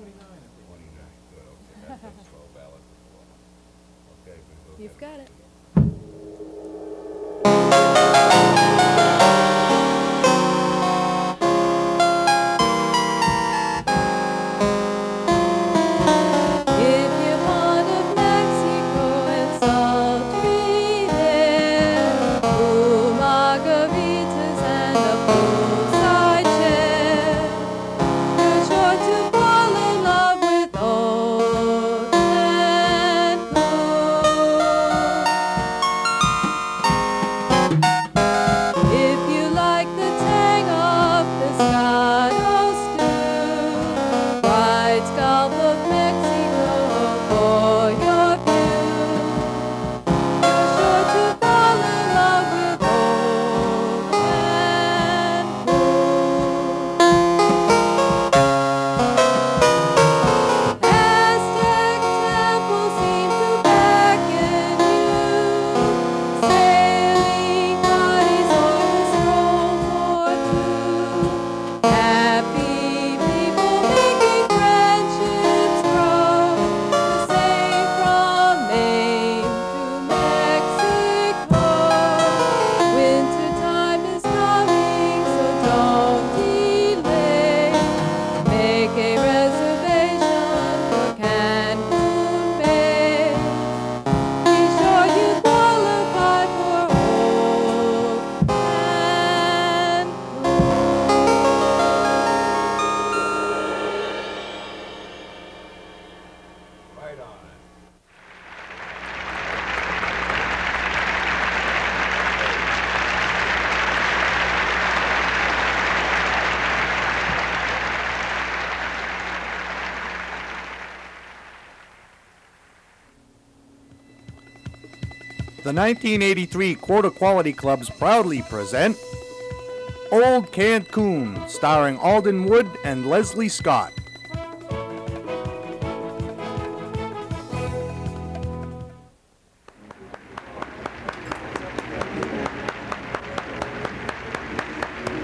Twenty-nine, good, okay, that was twelve valid before. Okay, we You've got it. The 1983 Quota Quality Clubs proudly present Old Cancun, starring Alden Wood and Leslie Scott.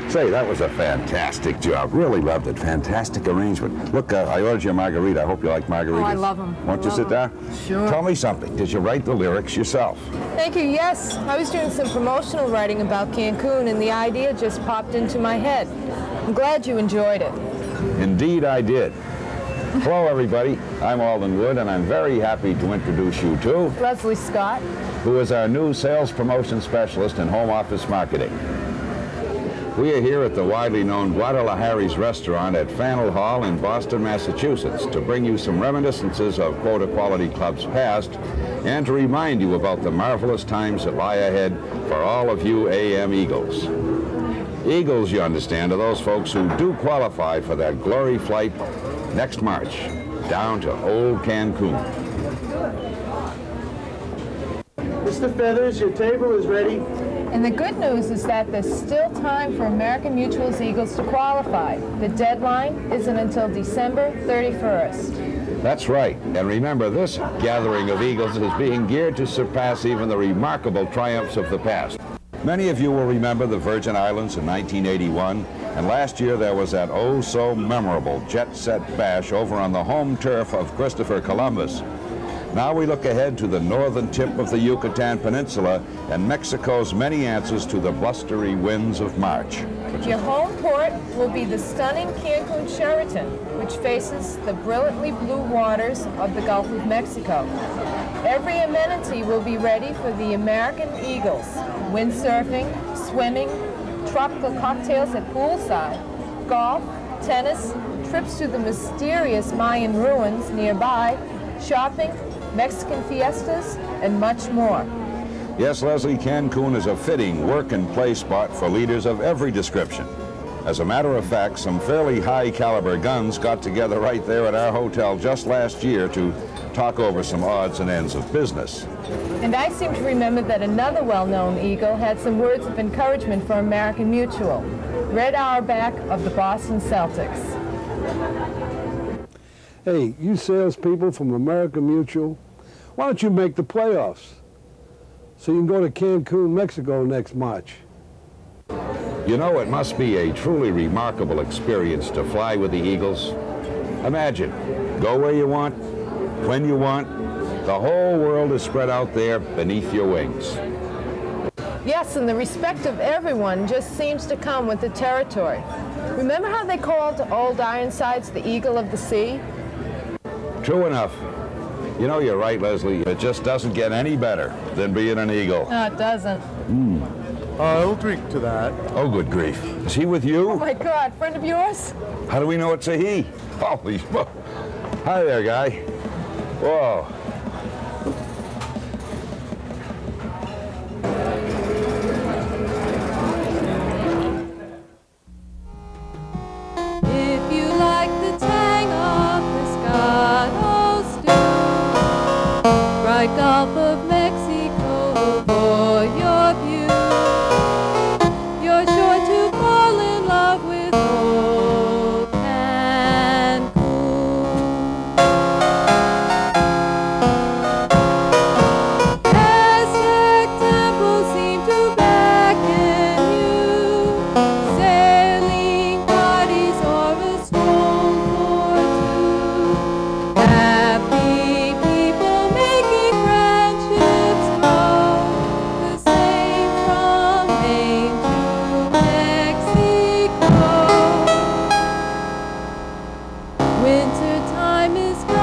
Say, that was a fantastic job. Really loved it. Fantastic arrangement. Look, uh, I ordered you a margarita. I hope you like margaritas. Oh, I them. Won't you sit down? Sure. Tell me something. Did you write the lyrics yourself? Thank you. Yes, I was doing some promotional writing about Cancun, and the idea just popped into my head. I'm glad you enjoyed it. Indeed, I did. Hello, everybody. I'm Alden Wood, and I'm very happy to introduce you to Leslie Scott. who is our new sales promotion specialist in home office marketing. We are here at the widely known Guadalajara's restaurant at Faneuil Hall in Boston, Massachusetts to bring you some reminiscences of Quota Quality Club's past and to remind you about the marvelous times that lie ahead for all of you AM Eagles. Eagles, you understand, are those folks who do qualify for that glory flight next March down to Old Cancun. Mr. Feathers, your table is ready. And the good news is that there's still time for American Mutual's Eagles to qualify. The deadline isn't until December 31st. That's right. And remember, this gathering of eagles is being geared to surpass even the remarkable triumphs of the past. Many of you will remember the Virgin Islands in 1981, and last year there was that oh so memorable jet set bash over on the home turf of Christopher Columbus. Now we look ahead to the northern tip of the Yucatan Peninsula and Mexico's many answers to the blustery winds of March. Your home port will be the stunning Cancun Sheraton, which faces the brilliantly blue waters of the Gulf of Mexico. Every amenity will be ready for the American Eagles. Windsurfing, swimming, tropical cocktails at poolside, golf, tennis, trips to the mysterious Mayan ruins nearby, shopping, Mexican fiestas, and much more. Yes, Leslie, Cancun is a fitting work and play spot for leaders of every description. As a matter of fact, some fairly high caliber guns got together right there at our hotel just last year to talk over some odds and ends of business. And I seem to remember that another well-known Eagle had some words of encouragement for American Mutual. Red Auerbach of the Boston Celtics. Hey, you salespeople from American Mutual, why don't you make the playoffs so you can go to Cancun, Mexico next March? You know, it must be a truly remarkable experience to fly with the Eagles. Imagine, go where you want, when you want. The whole world is spread out there beneath your wings. Yes, and the respect of everyone just seems to come with the territory. Remember how they called old Ironsides the eagle of the sea? True enough. You know, you're right, Leslie. It just doesn't get any better than being an eagle. No, it doesn't. Uh, I'll drink to that. Oh, good grief. Is he with you? Oh my God, friend of yours? How do we know it's a he? Holy smoke. Hi there, guy. Whoa. Winter time is